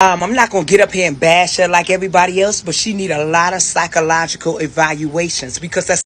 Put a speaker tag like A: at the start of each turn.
A: Um, I'm not gonna get up here and bash her like everybody else, but she need a lot of psychological evaluations because that's